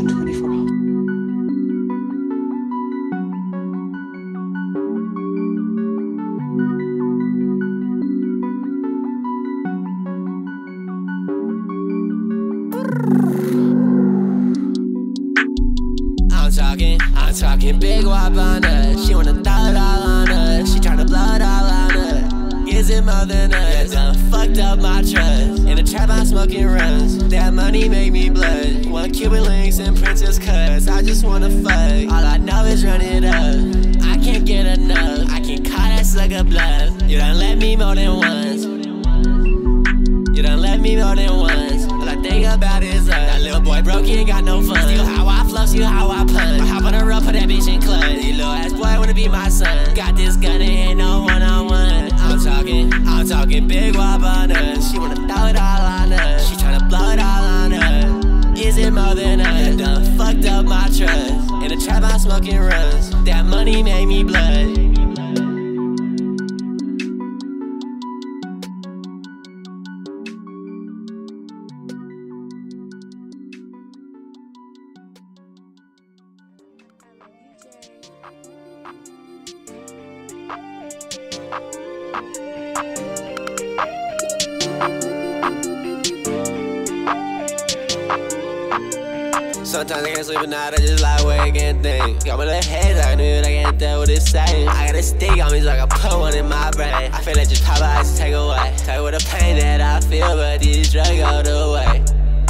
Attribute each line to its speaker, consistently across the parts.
Speaker 1: Listen 24 hours.
Speaker 2: I'm talking, I'm talking big wop on her. She wanna it all on her. She tryna blow it all on her. Is it more than us? Done fucked up my trust. Trap, I'm smoking runs. That money make me blood. One Cuban links and princess cuts. I just wanna fuck. All I know is run it up. I can't get enough. I can call that sucker bluff. You done let me more than once. You done let me more than once. All I think about is uh, that little boy broke, he ain't got no fun. Still how I flow, still how I punch. I hop on the road, put that bitch in clutch. You little ass boy wanna be my son. Got this gun, it ain't no one on one. I'm talking, I'm talking big wop on trap, I'm smoking runs. That money made me blood. Sometimes I can't sleep at night, I just lie awake and think. Got my little head like dude, I can't tell what it's saying. I got a stick on me, so I can put one in my brain. I feel like just pop eyes take away. Take away the pain that I feel, but these drugs go the way.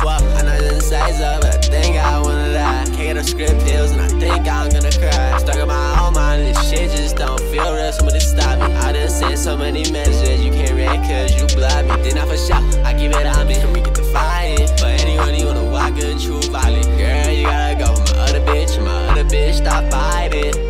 Speaker 2: Well, I know it doesn't say so, but I think I wanna die. Can't get a script pills, and I think I'm gonna cry. Stuck in my own mind, and this shit just don't feel real. Somebody stop me. I done sent so many messages, you can't read cause you blind me. Then I for sure, I give it up. excited.